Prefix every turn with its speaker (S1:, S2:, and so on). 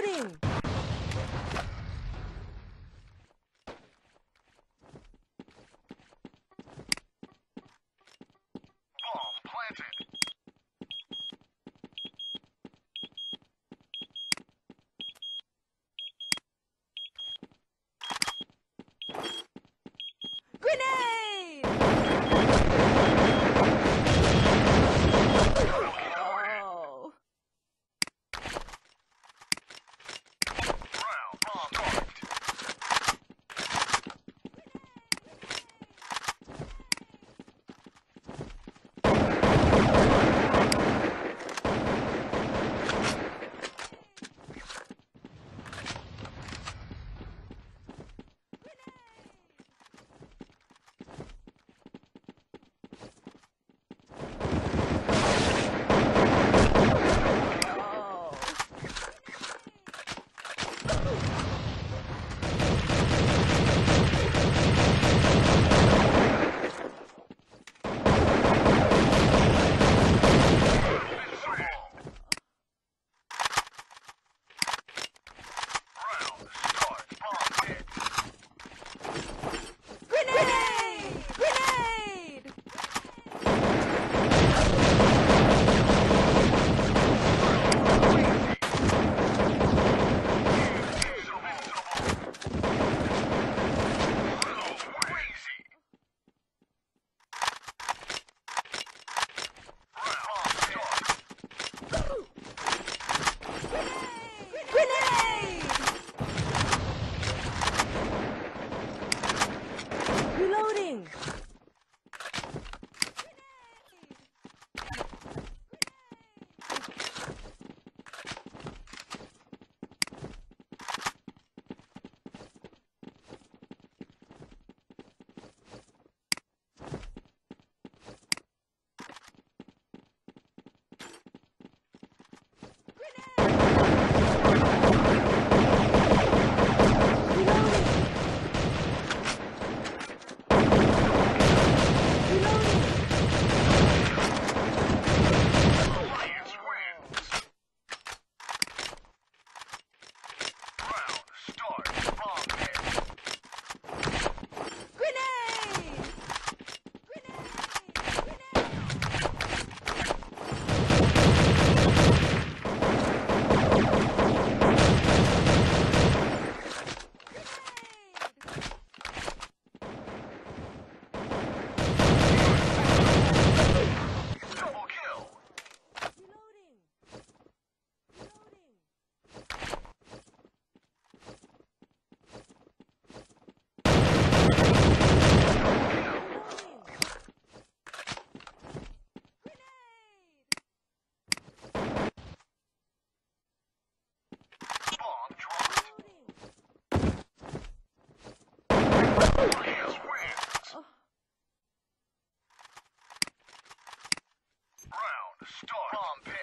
S1: Reloading. Reloading.
S2: Start. Bomb.